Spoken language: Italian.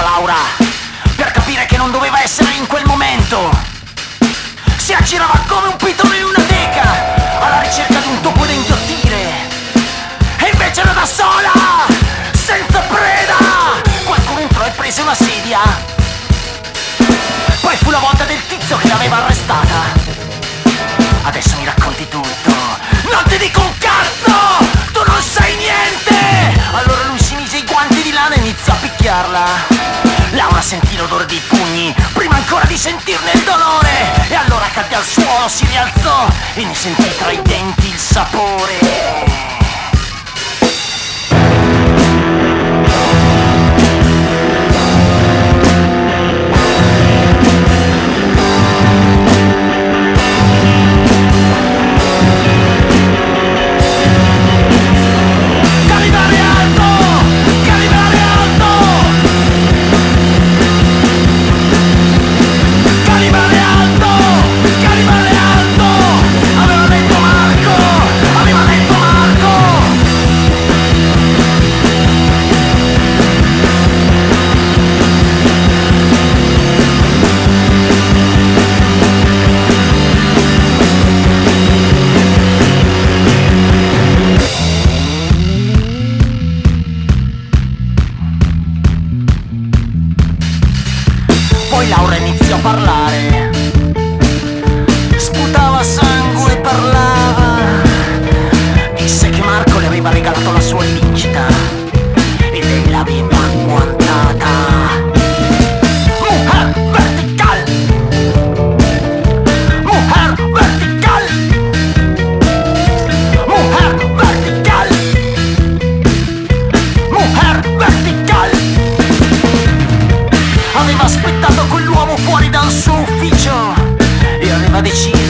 Laura per capire che non doveva essere in quel momento. Si aggirava come un pitone in una teca alla ricerca di un topo da inghiottire. E invece era da sola, senza preda. Qualcuno entrò e prese una sedia. Poi fu la volta del tizio che l'aveva arrestata. Adesso mi racconti tutto. Non ti dico un cazzo! Di sentirne il dolore. E allora cadde al suolo, si rialzò e ne sentì tra i denti il sapore. poi Laura iniziò a parlare. that she